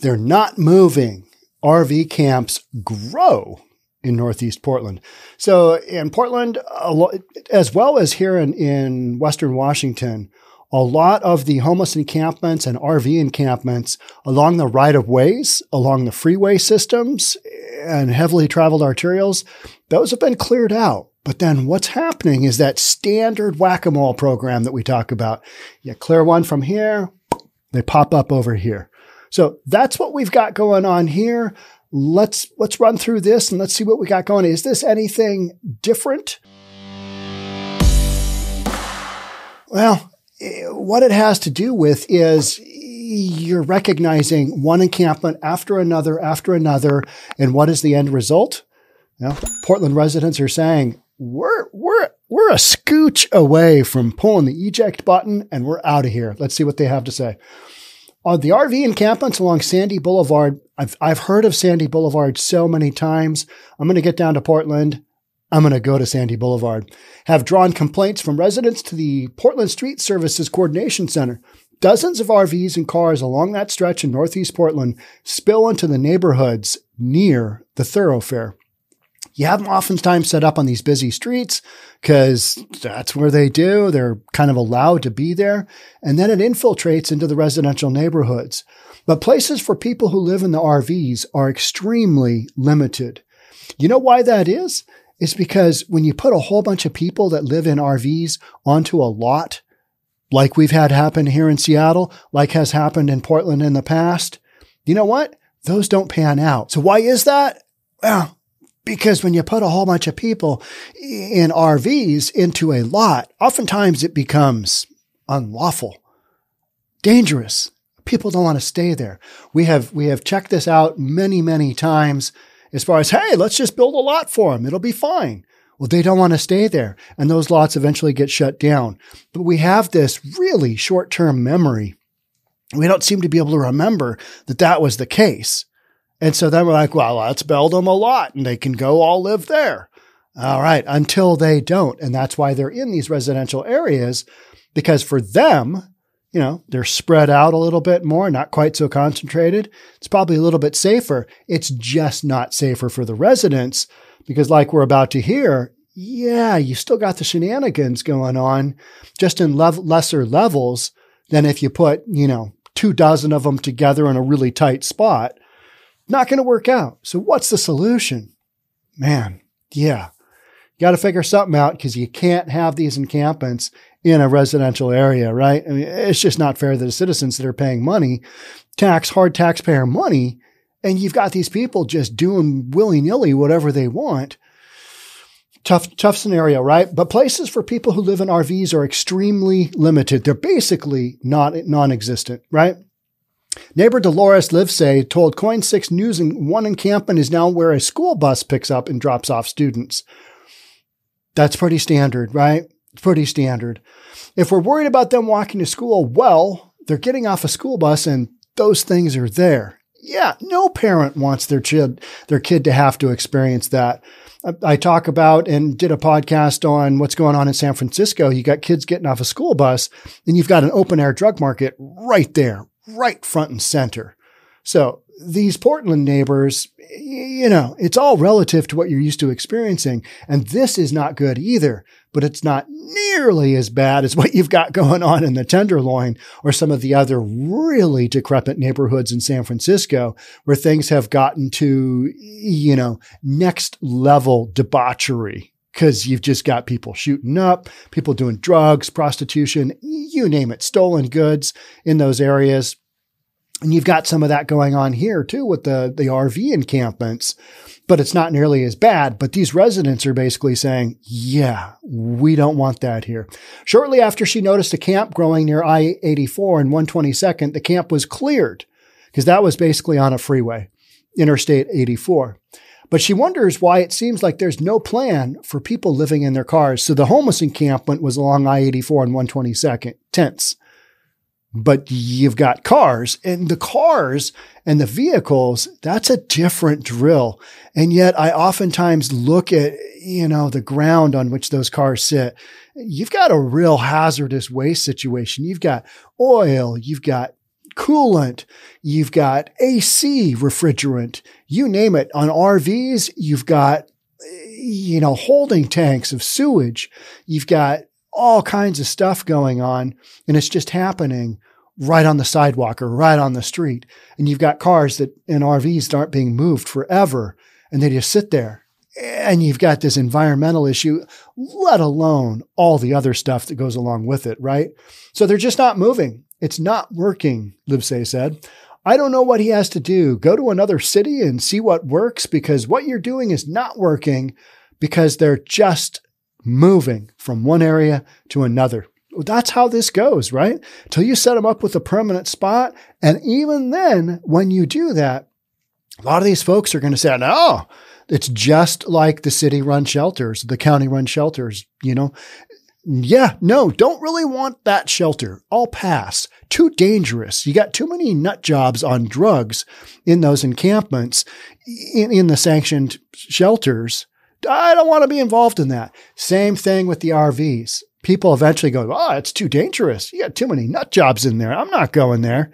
they're not moving. RV camps grow in Northeast Portland. So in Portland, as well as here in, in Western Washington, a lot of the homeless encampments and RV encampments along the right of ways, along the freeway systems and heavily traveled arterials, those have been cleared out. But then what's happening is that standard whack-a-mole program that we talk about. You clear one from here, they pop up over here. So that's what we've got going on here. Let's let's run through this and let's see what we got going. Is this anything different? Well, what it has to do with is you're recognizing one encampment after another after another. And what is the end result? You know, Portland residents are saying, we're, we're, we're a scooch away from pulling the eject button and we're out of here. Let's see what they have to say. On the RV encampments along Sandy Boulevard, I've, I've heard of Sandy Boulevard so many times. I'm going to get down to Portland. I'm going to go to Sandy Boulevard. Have drawn complaints from residents to the Portland Street Services Coordination Center. Dozens of RVs and cars along that stretch in Northeast Portland spill into the neighborhoods near the thoroughfare. You have them oftentimes set up on these busy streets because that's where they do. They're kind of allowed to be there. And then it infiltrates into the residential neighborhoods. But places for people who live in the RVs are extremely limited. You know why that is? It's because when you put a whole bunch of people that live in RVs onto a lot, like we've had happen here in Seattle, like has happened in Portland in the past, you know what? Those don't pan out. So why is that? Well, because when you put a whole bunch of people in RVs into a lot, oftentimes it becomes unlawful, dangerous. People don't want to stay there. We have, we have checked this out many, many times as far as, hey, let's just build a lot for them. It'll be fine. Well, they don't want to stay there. And those lots eventually get shut down. But we have this really short term memory. We don't seem to be able to remember that that was the case. And so then we're like, well, let's build them a lot and they can go all live there. All right. Until they don't. And that's why they're in these residential areas because for them, you know, they're spread out a little bit more, not quite so concentrated. It's probably a little bit safer. It's just not safer for the residents because, like we're about to hear, yeah, you still got the shenanigans going on just in lesser levels than if you put, you know, two dozen of them together in a really tight spot. Not going to work out. So, what's the solution? Man, yeah, you got to figure something out because you can't have these encampments in a residential area, right? I mean, it's just not fair to the citizens that are paying money, tax, hard taxpayer money, and you've got these people just doing willy nilly whatever they want. Tough, tough scenario, right? But places for people who live in RVs are extremely limited. They're basically not non-existent, right? Neighbor Dolores Livesay told KOIN 6 News and one encampment is now where a school bus picks up and drops off students. That's pretty standard, right? pretty standard. If we're worried about them walking to school, well, they're getting off a school bus and those things are there. Yeah, no parent wants their kid their kid to have to experience that. I, I talk about and did a podcast on what's going on in San Francisco. You got kids getting off a school bus, and you've got an open air drug market right there, right front and center. So these Portland neighbors, you know, it's all relative to what you're used to experiencing. And this is not good either but it's not nearly as bad as what you've got going on in the Tenderloin or some of the other really decrepit neighborhoods in San Francisco where things have gotten to, you know, next level debauchery because you've just got people shooting up, people doing drugs, prostitution, you name it, stolen goods in those areas. And you've got some of that going on here too with the, the RV encampments but it's not nearly as bad. But these residents are basically saying, yeah, we don't want that here. Shortly after she noticed a camp growing near I 84 and 122nd, the camp was cleared because that was basically on a freeway, Interstate 84. But she wonders why it seems like there's no plan for people living in their cars. So the homeless encampment was along I 84 and 122nd, tents but you've got cars and the cars and the vehicles, that's a different drill. And yet I oftentimes look at, you know, the ground on which those cars sit. You've got a real hazardous waste situation. You've got oil, you've got coolant, you've got AC refrigerant, you name it. On RVs, you've got, you know, holding tanks of sewage. You've got all kinds of stuff going on and it's just happening right on the sidewalk or right on the street. And you've got cars that and RVs aren't being moved forever and they just sit there. And you've got this environmental issue, let alone all the other stuff that goes along with it, right? So they're just not moving. It's not working, Livesay said. I don't know what he has to do. Go to another city and see what works because what you're doing is not working because they're just moving from one area to another. That's how this goes, right? Till you set them up with a permanent spot. And even then, when you do that, a lot of these folks are going to say, no, it's just like the city run shelters, the county run shelters, you know, yeah, no, don't really want that shelter. I'll pass. Too dangerous. You got too many nut jobs on drugs in those encampments, in, in the sanctioned shelters. I don't want to be involved in that. Same thing with the RVs. People eventually go, oh, it's too dangerous. You got too many nut jobs in there. I'm not going there.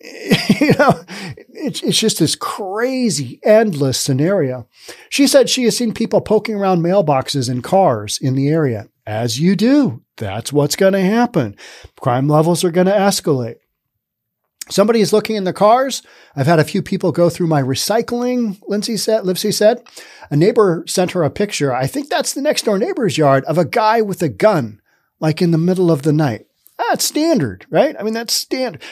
you know, it's, it's just this crazy, endless scenario. She said she has seen people poking around mailboxes in cars in the area as you do. That's what's going to happen. Crime levels are going to escalate. Somebody is looking in the cars. I've had a few people go through my recycling, Lindsay said, Livesay said. A neighbor sent her a picture. I think that's the next door neighbor's yard of a guy with a gun, like in the middle of the night. That's standard, right? I mean, that's standard.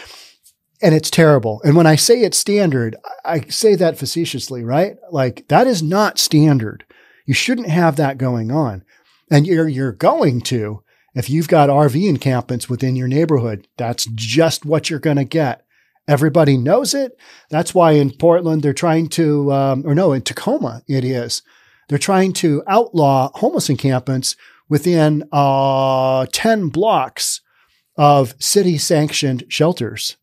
And it's terrible. And when I say it's standard, I say that facetiously, right? Like that is not standard. You shouldn't have that going on. And you're, you're going to, if you've got RV encampments within your neighborhood, that's just what you're going to get. Everybody knows it. That's why in Portland, they're trying to, um, or no, in Tacoma, it is. They're trying to outlaw homeless encampments within uh, 10 blocks of city sanctioned shelters.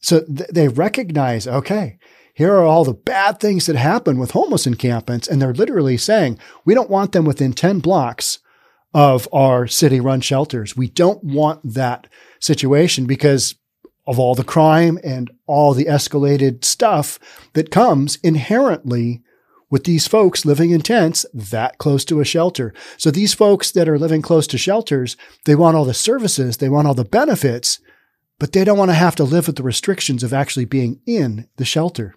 So th- they recognize, okay, here are all the bad things that happen with homeless encampments. And they're literally saying, we don't want them within 10 blocks of our city run shelters. We don't want that situation because of all the crime and all the escalated stuff that comes inherently with these folks living in tents that close to a shelter. So these folks that are living close to shelters, they want all the services, they want all the benefits, but they don't want to have to live with the restrictions of actually being in the shelter.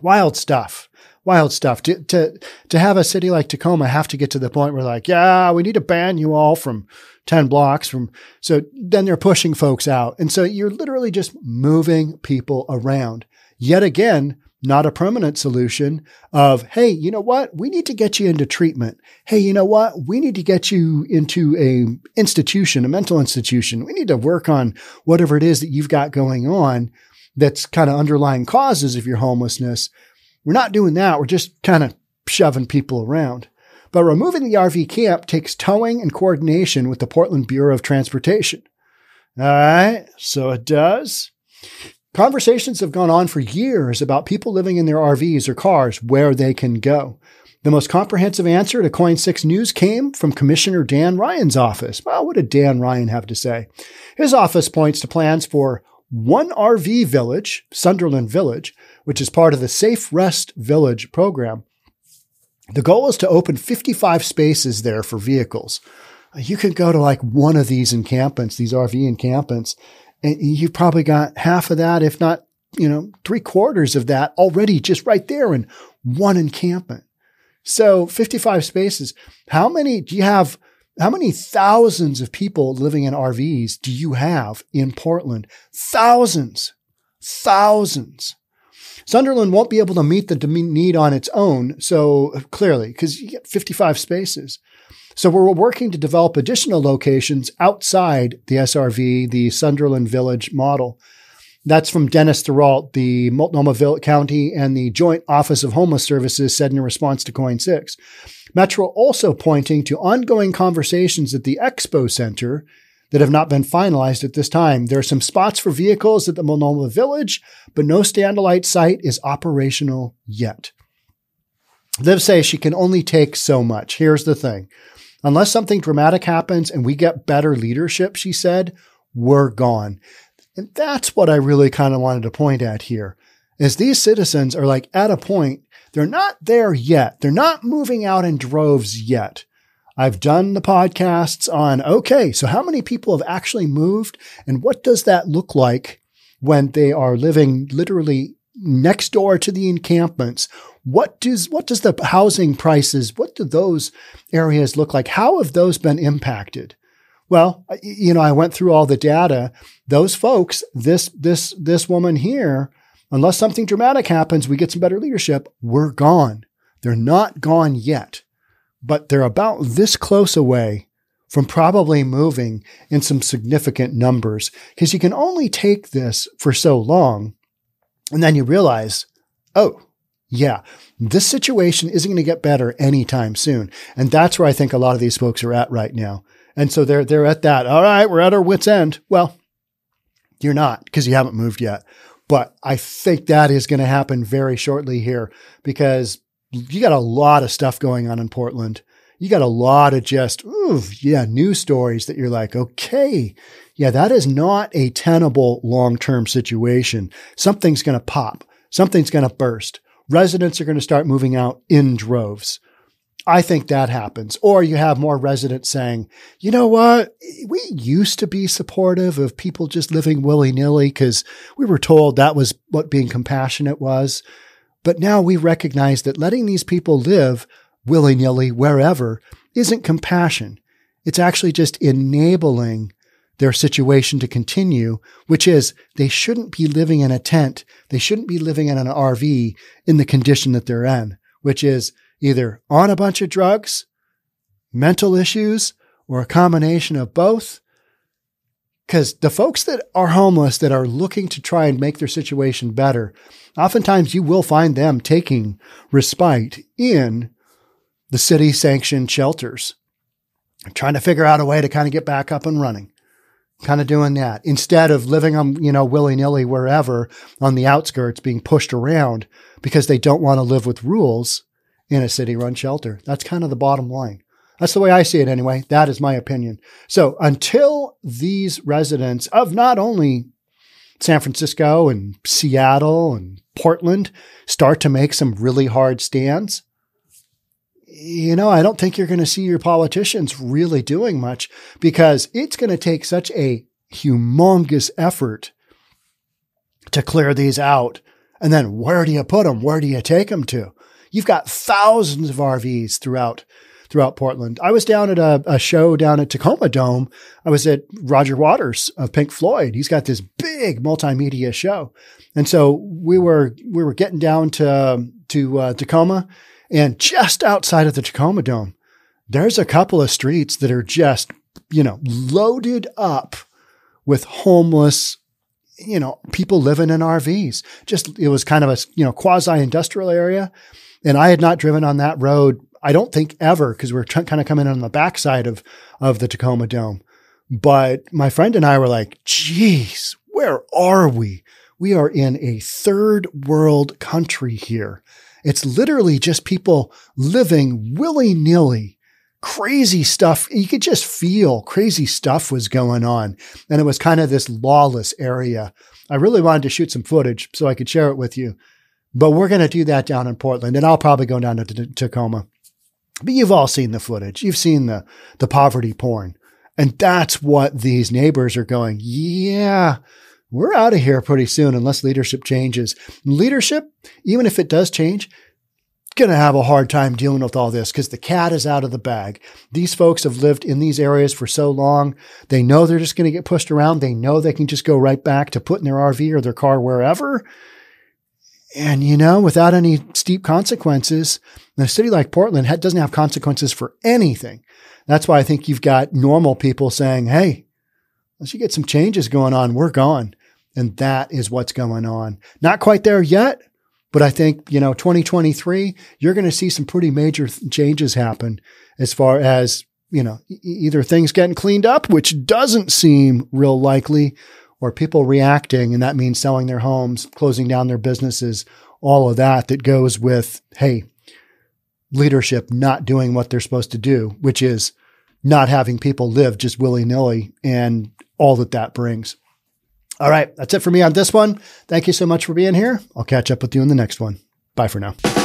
Wild stuff. Wild stuff. To, to to have a city like Tacoma have to get to the point where like yeah we need to ban you all from 10 blocks from so then they're pushing folks out. And so you're literally just moving people around. Yet again not a permanent solution of hey you know what we need to get you into treatment hey you know what we need to get you into a institution a mental institution we need to work on whatever it is that you've got going on that's kind of underlying causes of your homelessness. We're not doing that. We're just kind of shoving people around. But removing the RV camp takes towing and coordination with the Portland Bureau of Transportation. All right, so it does. Conversations have gone on for years about people living in their RVs or cars where they can go. The most comprehensive answer to KOIN 6 News came from Commissioner Dan Ryan's office. Well, what did Dan Ryan have to say? His office points to plans for one RV village, Sunderland Village, which is part of the Safe Rest Village program. The goal is to open 55 spaces there for vehicles. You can go to like one of these encampments, these RV encampments, you've probably got half of that, if not, you know, three quarters of that already just right there in one encampment. So 55 spaces. How many do you have? How many thousands of people living in RVs do you have in Portland? Thousands, thousands. Sunderland won't be able to meet the need on its own. So clearly, because you get 55 spaces. So we're working to develop additional locations outside the SRV, the Sunderland Village model. That's from Denis Theriault, the Multnomah County and the Joint Office of Homeless Services said in response to KOIN 6. Metro also pointing to ongoing conversations at the Expo Center that have not been finalized at this time. There are some spots for vehicles at the Multnomah Village, but no standalite site is operational yet. Liv says she can only take so much. Here's the thing. Unless something dramatic happens and we get better leadership, she said, we're gone. And that's what I really kind of wanted to point at here is these citizens are like at a point, they're not there yet. They're not moving out in droves yet. I've done the podcasts on, okay, so how many people have actually moved and what does that look like when they are living literally next door to the encampments? What does, what does the housing prices, what do those areas look like? How have those been impacted? Well, you know, I went through all the data. Those folks, this, this, this woman here, unless something dramatic happens, we get some better leadership, we're gone. They're not gone yet, but they're about this close away from probably moving in some significant numbers because you can only take this for so long. And then you realize, oh, yeah, this situation isn't going to get better anytime soon. And that's where I think a lot of these folks are at right now. And so they're, they're at that. All right. We're at our wits end. Well, you're not because you haven't moved yet. But I think that is going to happen very shortly here because you got a lot of stuff going on in Portland. You got a lot of just, ooh, yeah, news stories that you're like, okay, yeah, that is not a tenable long term situation. Something's going to pop. Something's going to burst. Residents are going to start moving out in droves. I think that happens. Or you have more residents saying, you know what? We used to be supportive of people just living willy nilly because we were told that was what being compassionate was. But now we recognize that letting these people live willy nilly wherever isn't compassion. It's actually just enabling their situation to continue, which is they shouldn't be living in a tent. They shouldn't be living in an RV in the condition that they're in, which is either on a bunch of drugs, mental issues, or a combination of both. Because the folks that are homeless that are looking to try and make their situation better, oftentimes you will find them taking respite in the city sanctioned shelters, trying to figure out a way to kind of get back up and running. Kind of doing that instead of living on, you know, willy nilly wherever on the outskirts being pushed around because they don't want to live with rules in a city run shelter. That's kind of the bottom line. That's the way I see it anyway. That is my opinion. So until these residents of not only San Francisco and Seattle and Portland start to make some really hard stands, you know, I don't think you're going to see your politicians really doing much because it's going to take such a humongous effort to clear these out. And then where do you put them? Where do you take them to? You've got thousands of RVs throughout throughout Portland. I was down at a, a, show down at Tacoma Dome. I was at Roger Waters of Pink Floyd. He's got this big multimedia show, and so we were we were getting down to to uh, Tacoma, and just outside of the Tacoma Dome, there's a couple of streets that are just you know loaded up with homeless you know people living in RVs. Just it was kind of a you know quasi industrial area and I had not driven on that road, I don't think ever, because we are t- kind of coming on the backside of, of the Tacoma Dome. But my friend and I were like, geez, where are we? We are in a third world country here. It's literally just people living willy nilly. Crazy stuff. You could just feel crazy stuff was going on. And it was kind of this lawless area. I really wanted to shoot some footage so I could share it with you. But we're going to do that down in Portland, and I'll probably go down to Tacoma. But you've all seen the footage. You've seen the the poverty porn, and that's what these neighbors are going. Yeah, we're out of here pretty soon unless leadership changes. Leadership, even if it does change, going to have a hard time dealing with all this because the cat is out of the bag. These folks have lived in these areas for so long. They know they're just going to get pushed around. They know they can just go right back to putting their RV or their car wherever. And, you know, without any steep consequences, a city like Portland doesn't have consequences for anything. That's why I think you've got normal people saying, Hey, unless you get some changes going on, we're gone. And that is what's going on. Not quite there yet, but I think, you know, 2023, you're going to see some pretty major changes happen as far as, you know, either things getting cleaned up, which doesn't seem real likely, or people reacting, and that means selling their homes, closing down their businesses, all of that that goes with, hey, leadership not doing what they're supposed to do, which is not having people live just willy nilly and all that that brings. All right. That's it for me on this one. Thank you so much for being here. I'll catch up with you in the next one. Bye for now.